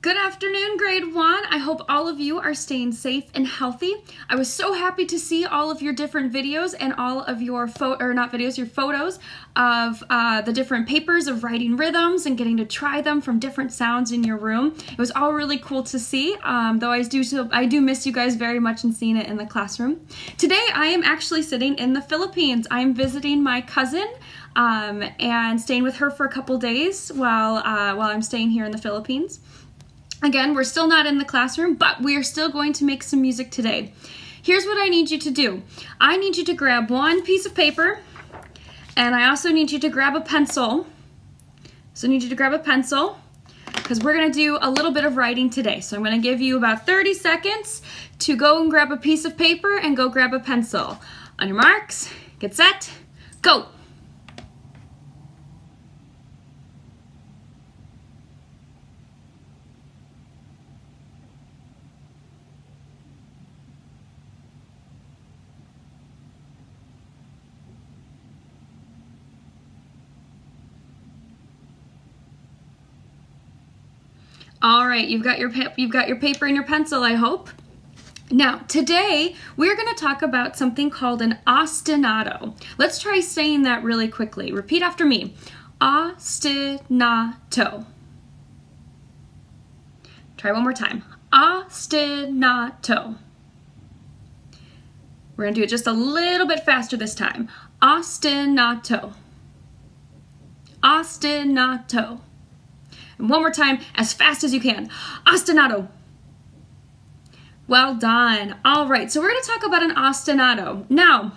Good afternoon, grade one. I hope all of you are staying safe and healthy. I was so happy to see all of your different videos and all of your photo, or not videos, your photos of uh, the different papers of writing rhythms and getting to try them from different sounds in your room. It was all really cool to see, um, though I do, I do miss you guys very much and seeing it in the classroom. Today, I am actually sitting in the Philippines. I'm visiting my cousin um, and staying with her for a couple days while, uh, while I'm staying here in the Philippines. Again, we're still not in the classroom, but we are still going to make some music today. Here's what I need you to do. I need you to grab one piece of paper, and I also need you to grab a pencil. So I need you to grab a pencil, because we're gonna do a little bit of writing today. So I'm gonna give you about 30 seconds to go and grab a piece of paper and go grab a pencil. On your marks, get set, go. All right, you've got your you've got your paper and your pencil, I hope. Now, today we're going to talk about something called an ostinato. Let's try saying that really quickly. Repeat after me. Ostinato. Try one more time. Ostinato. We're going to do it just a little bit faster this time. Ostinato. Ostinato. And one more time, as fast as you can. Ostinato. Well done. All right, so we're gonna talk about an ostinato. Now,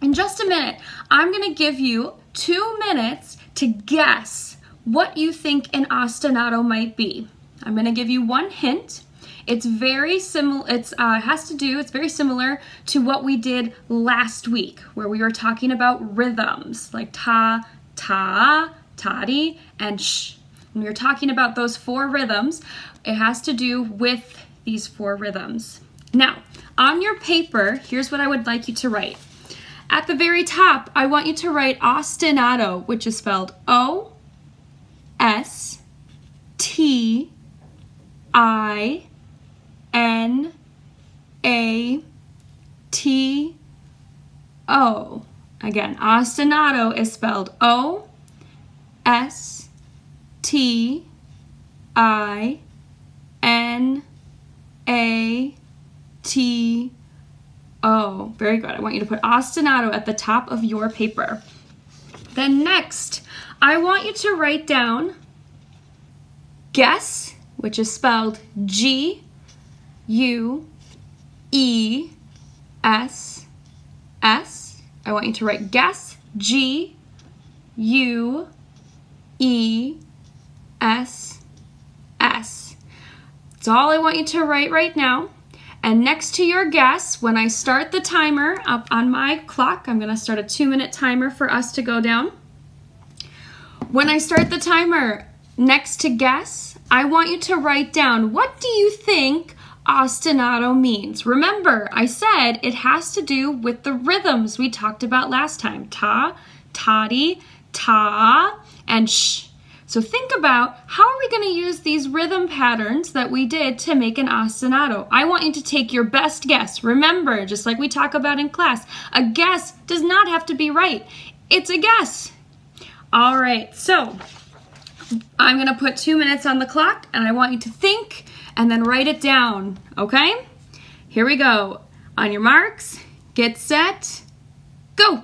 in just a minute, I'm gonna give you two minutes to guess what you think an ostinato might be. I'm gonna give you one hint. It's very similar, it's uh, has to do, it's very similar to what we did last week, where we were talking about rhythms, like ta, ta, tadi, and sh, when you're talking about those four rhythms, it has to do with these four rhythms. Now, on your paper, here's what I would like you to write. At the very top, I want you to write ostinato, which is spelled O S T I N A T O. Again, ostinato is spelled O S T I N A T O. Very good. I want you to put ostinato at the top of your paper. Then next, I want you to write down guess, which is spelled G U E S S. I want you to write guess G U E S, S. That's all I want you to write right now. And next to your guess, when I start the timer up on my clock, I'm gonna start a two minute timer for us to go down. When I start the timer next to guess, I want you to write down, what do you think ostinato means? Remember, I said it has to do with the rhythms we talked about last time. Ta, tadi, ta, and sh. So think about how are we going to use these rhythm patterns that we did to make an ostinato? I want you to take your best guess. Remember, just like we talk about in class, a guess does not have to be right. It's a guess. All right, so I'm going to put two minutes on the clock and I want you to think and then write it down, okay? Here we go. On your marks, get set, go.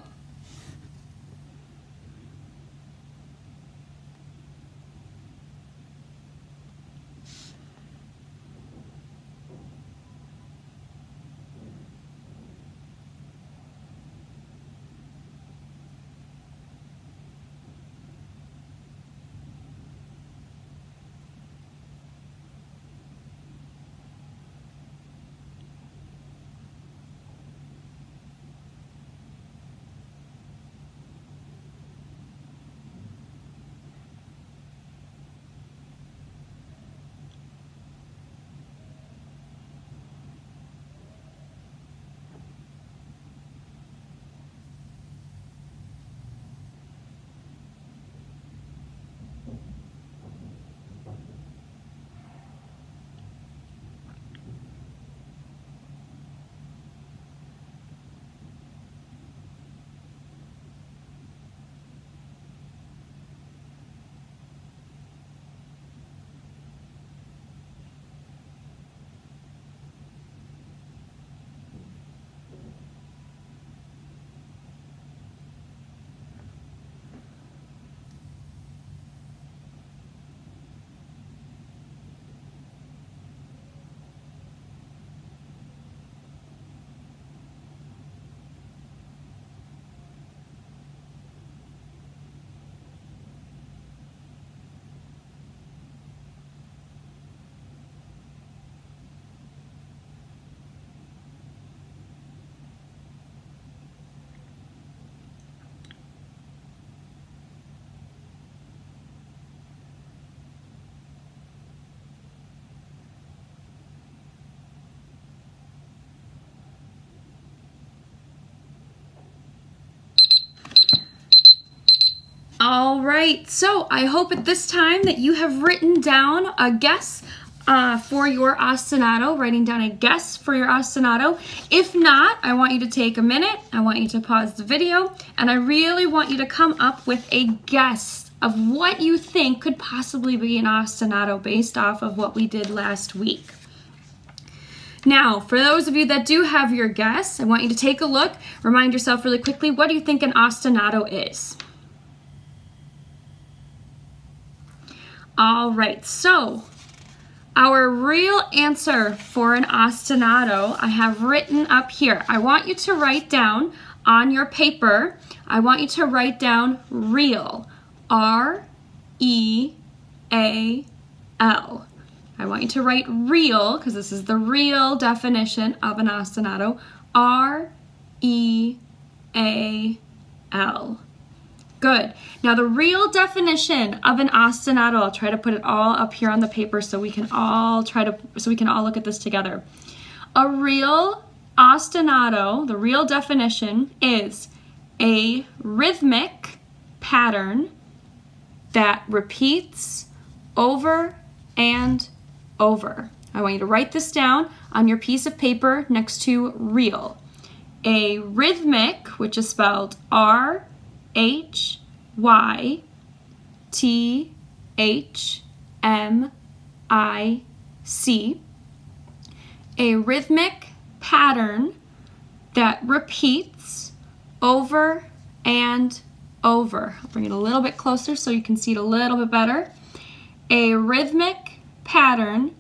All right, so I hope at this time that you have written down a guess uh, for your ostinato, writing down a guess for your ostinato. If not, I want you to take a minute, I want you to pause the video, and I really want you to come up with a guess of what you think could possibly be an ostinato based off of what we did last week. Now, for those of you that do have your guess, I want you to take a look, remind yourself really quickly, what do you think an ostinato is? All right, so our real answer for an ostinato I have written up here. I want you to write down on your paper, I want you to write down real, R-E-A-L. I want you to write real, because this is the real definition of an ostinato, R-E-A-L. Good. Now the real definition of an ostinato, I'll try to put it all up here on the paper so we can all try to, so we can all look at this together. A real ostinato, the real definition is a rhythmic pattern that repeats over and over. I want you to write this down on your piece of paper next to real. A rhythmic, which is spelled R H Y T H M I C, a rhythmic pattern that repeats over and over. I'll bring it a little bit closer so you can see it a little bit better. A rhythmic pattern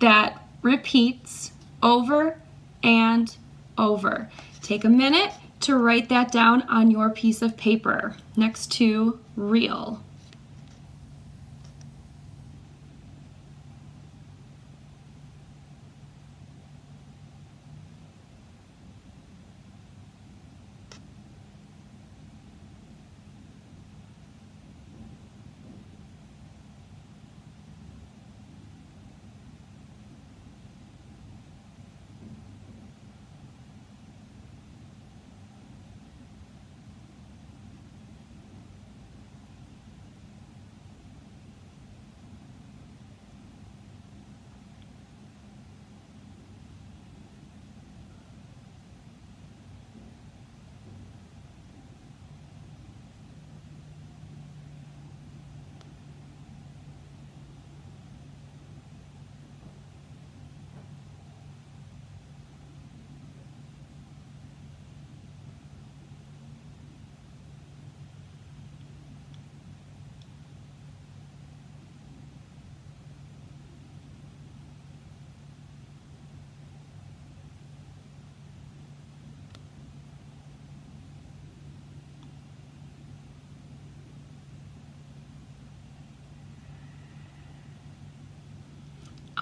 that repeats over and over. Take a minute to write that down on your piece of paper next to real.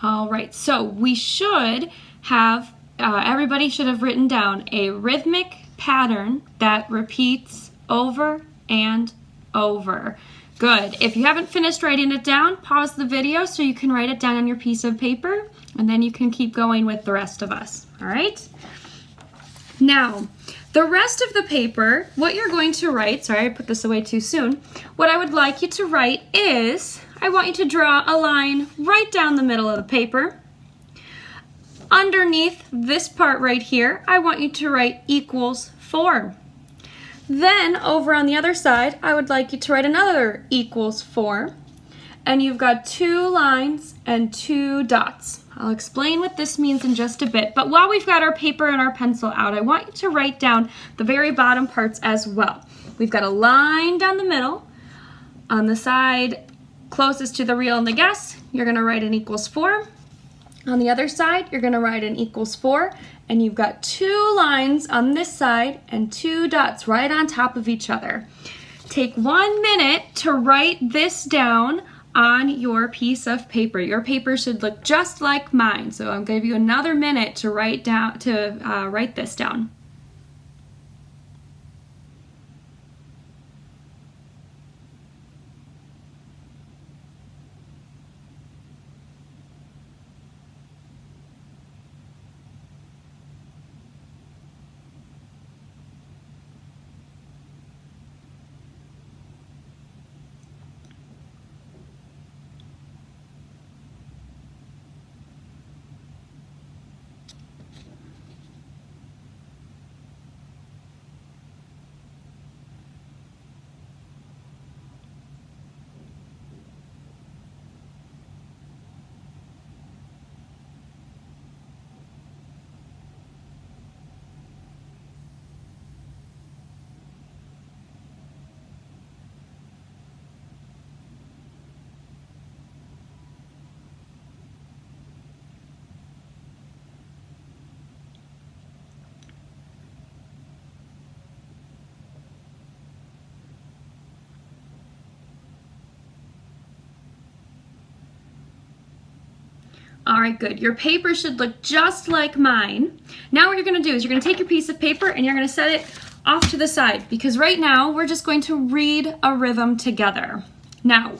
All right, so we should have, uh, everybody should have written down a rhythmic pattern that repeats over and over. Good. If you haven't finished writing it down, pause the video so you can write it down on your piece of paper, and then you can keep going with the rest of us, all right? Now, the rest of the paper, what you're going to write, sorry I put this away too soon, what I would like you to write is I want you to draw a line right down the middle of the paper. Underneath this part right here, I want you to write equals 4. Then over on the other side, I would like you to write another equals 4. And you've got two lines and two dots. I'll explain what this means in just a bit, but while we've got our paper and our pencil out, I want you to write down the very bottom parts as well. We've got a line down the middle. On the side closest to the real and the guess, you're gonna write an equals four. On the other side, you're gonna write an equals four, and you've got two lines on this side and two dots right on top of each other. Take one minute to write this down on your piece of paper. Your paper should look just like mine, so I'll give you another minute to write down to uh, write this down. All right, good. Your paper should look just like mine. Now what you're gonna do is you're gonna take your piece of paper and you're gonna set it off to the side because right now we're just going to read a rhythm together. Now,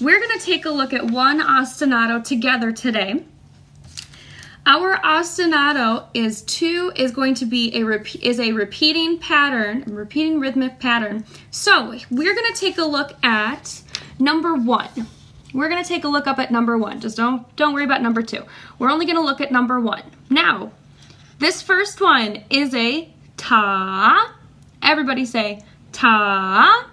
we're gonna take a look at one ostinato together today. Our ostinato is two is going to be a is a repeating pattern, repeating rhythmic pattern. So we're gonna take a look at number one. We're gonna take a look up at number one. Just don't don't worry about number two. We're only gonna look at number one. Now, this first one is a ta. Everybody say ta.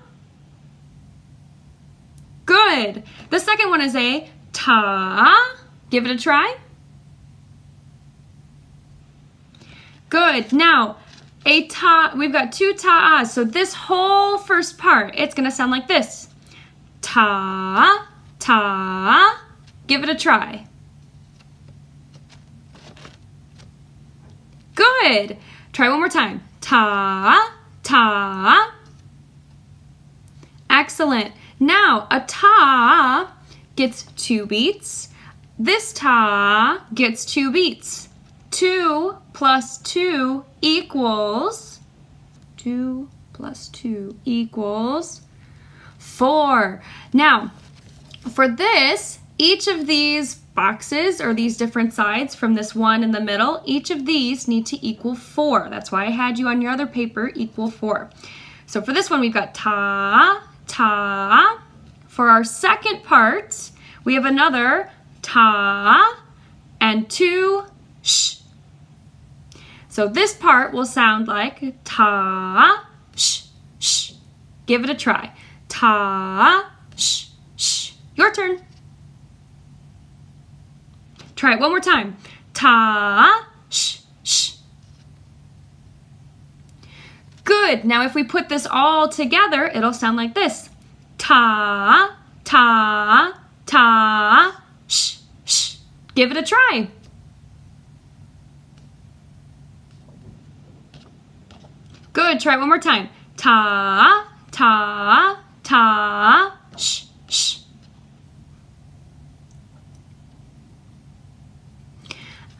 Good. The second one is a ta. Give it a try. Good. Now, a ta, we've got two ta's. So this whole first part, it's going to sound like this. Ta, ta. Give it a try. Good. Try one more time. Ta, ta. Excellent. Now, a ta gets two beats. This ta gets two beats. 2 plus 2 equals, 2 plus 2 equals 4. Now, for this, each of these boxes or these different sides from this one in the middle, each of these need to equal 4. That's why I had you on your other paper equal 4. So for this one, we've got ta, ta. For our second part, we have another ta and two sh. So this part will sound like ta, sh, sh. Give it a try. Ta, sh. Your turn. Try it one more time. Ta, sh, sh. Good. Now if we put this all together, it'll sound like this. Ta, ta, ta, sh, sh. Give it a try. Good, try it one more time. Ta, ta, ta, sh, sh.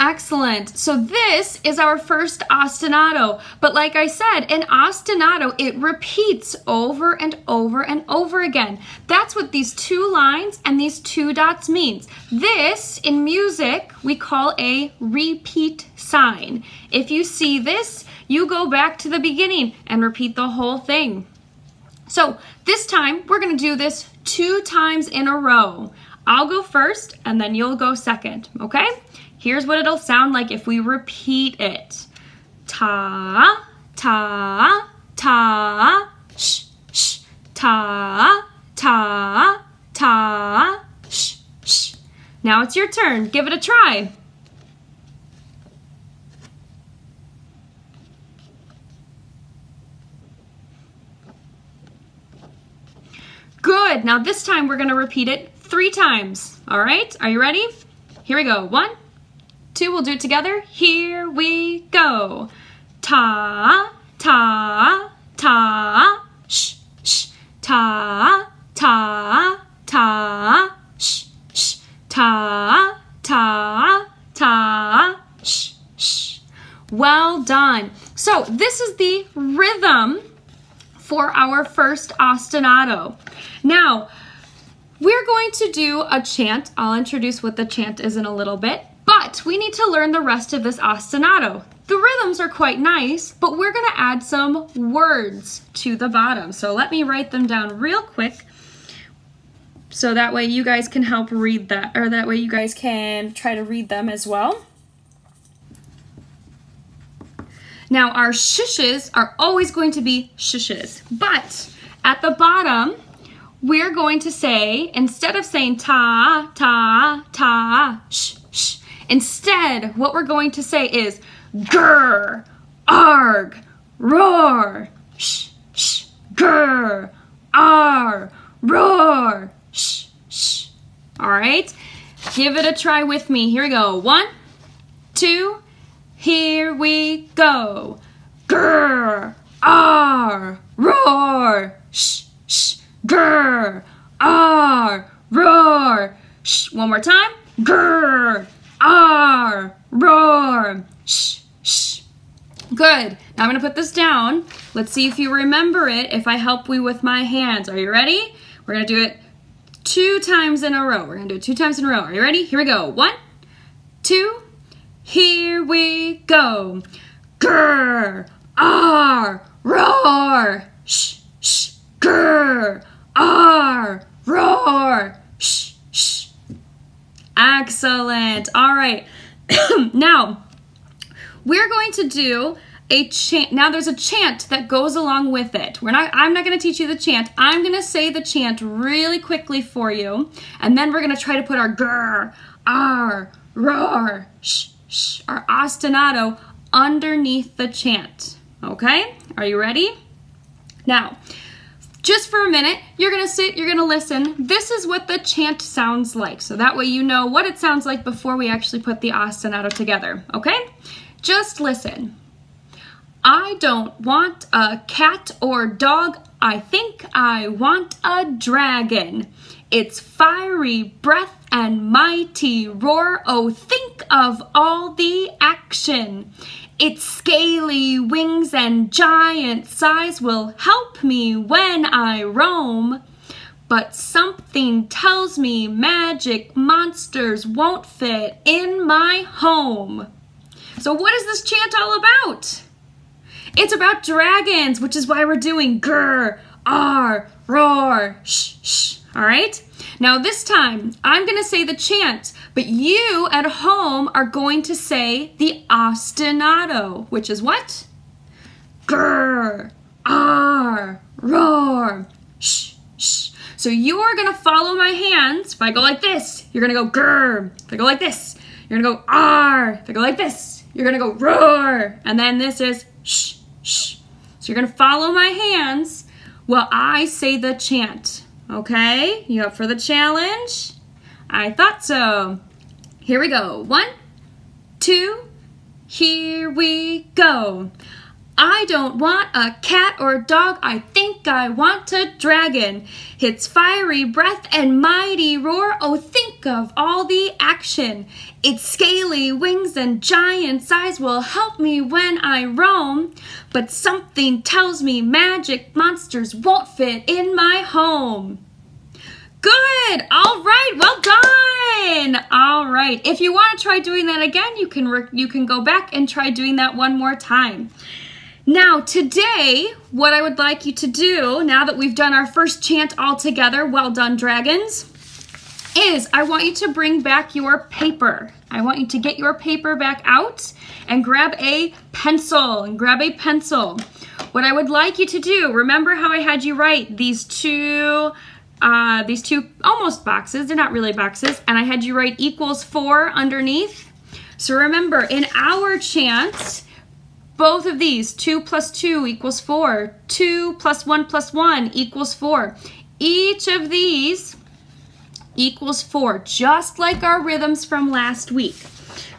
Excellent. So this is our first ostinato. But like I said, an ostinato, it repeats over and over and over again. That's what these two lines and these two dots means. This, in music, we call a repeat sign. If you see this, you go back to the beginning and repeat the whole thing. So this time, we're gonna do this two times in a row. I'll go first and then you'll go second, okay? Here's what it'll sound like if we repeat it. Ta, ta, ta, sh, sh, ta, ta, ta, sh, sh. Now it's your turn. Give it a try. Good. Now this time we're going to repeat it three times. All right? Are you ready? Here we go. One, two, we'll do it together. Here we go. Ta, ta, ta, sh, sh, ta, ta, ta, sh, sh, ta, ta, ta, sh, sh. Well done. So this is the rhythm for our first ostinato. Now, we're going to do a chant. I'll introduce what the chant is in a little bit. But we need to learn the rest of this ostinato. The rhythms are quite nice, but we're gonna add some words to the bottom. So let me write them down real quick so that way you guys can help read that, or that way you guys can try to read them as well. Now our shishes are always going to be shishes, but at the bottom, we're going to say, instead of saying ta, ta, ta, sh, sh, Instead, what we're going to say is grr, arg, roar, sh, sh, grr, ar, roar, sh, sh. All right, give it a try with me. Here we go. One, two, here we go. Grr, ar, roar, sh, sh, grr, ar, roar, sh. One more time. Grr, R, roar, shh, shh. Good. Now I'm to put this down. Let's see if you remember it if I help you with my hands. Are you ready? We're to do it two times in a row. We're to do it two times in a row. Are you ready? Here we go. One, two, here we go. Grr, R, roar, shh, shh, grr, R, roar. Excellent. All right. now, we're going to do a chant. Now there's a chant that goes along with it. We're not I'm not going to teach you the chant. I'm going to say the chant really quickly for you, and then we're going to try to put our grr, r, roar, sh, sh, our ostinato underneath the chant. Okay? Are you ready? Now, just for a minute, you're gonna sit, you're gonna listen. This is what the chant sounds like. So that way you know what it sounds like before we actually put the ostinato together, okay? Just listen. I don't want a cat or dog. I think I want a dragon. Its fiery breath and mighty roar. Oh, think of all the action. Its scaly wings and giant size will help me when I roam. But something tells me magic monsters won't fit in my home. So what is this chant all about? It's about dragons, which is why we're doing grr, r, roar, shh, shh. All right? Now this time, I'm going to say the chant, but you at home are going to say the ostinato, which is what? Grr, r, roar, shh, shh. So you're going to follow my hands. If I go like this, you're going to go grr. If I go like this, you're going to go r. If I go like this, you're gonna go roar, and then this is shh, shh. So you're gonna follow my hands while I say the chant. Okay, you up for the challenge? I thought so. Here we go. One, two, here we go. I don't want a cat or a dog, I think I want a dragon. Its fiery breath and mighty roar, oh think of all the action. Its scaly wings and giant size will help me when I roam. But something tells me magic monsters won't fit in my home. Good. All right. Well done. All right. If you want to try doing that again, you can you can go back and try doing that one more time. Now, today, what I would like you to do, now that we've done our first chant all together, well done, dragons, is I want you to bring back your paper. I want you to get your paper back out and grab a pencil and grab a pencil. What I would like you to do, remember how I had you write these two uh, these two almost boxes, they're not really boxes, and I had you write equals four underneath. So remember, in our chant, both of these, 2 plus 2 equals 4. 2 plus 1 plus 1 equals 4. Each of these equals 4, just like our rhythms from last week.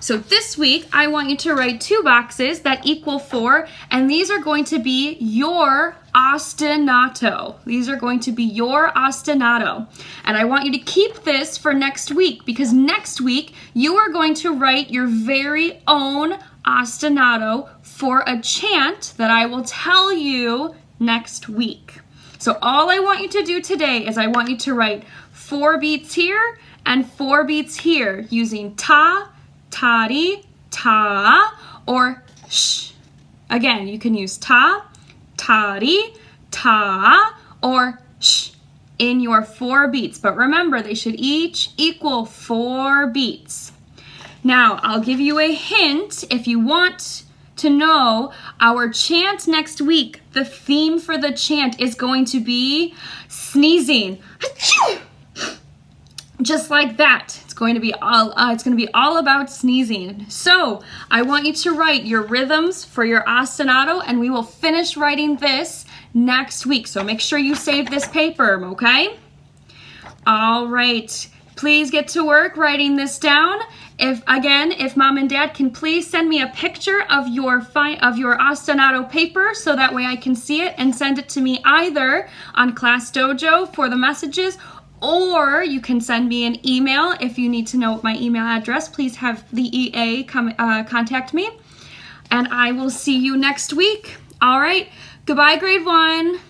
So this week, I want you to write two boxes that equal 4, and these are going to be your ostinato. These are going to be your ostinato. And I want you to keep this for next week because next week you are going to write your very own ostinato for a chant that I will tell you next week. So all I want you to do today is I want you to write four beats here and four beats here using ta, tadi, ta, or sh. Again, you can use ta, tadi, ta, or sh in your four beats. But remember, they should each equal four beats. Now, I'll give you a hint if you want to know our chant next week. The theme for the chant is going to be sneezing. Just like that. It's going to be all uh, it's going to be all about sneezing. So, I want you to write your rhythms for your ostinato and we will finish writing this next week. So, make sure you save this paper, okay? All right. Please get to work writing this down. If again, if mom and dad can please send me a picture of your fi of your ostinato paper so that way I can see it and send it to me either on Class Dojo for the messages or you can send me an email if you need to know my email address. Please have the EA come uh, contact me. And I will see you next week. All right. Goodbye, grade one.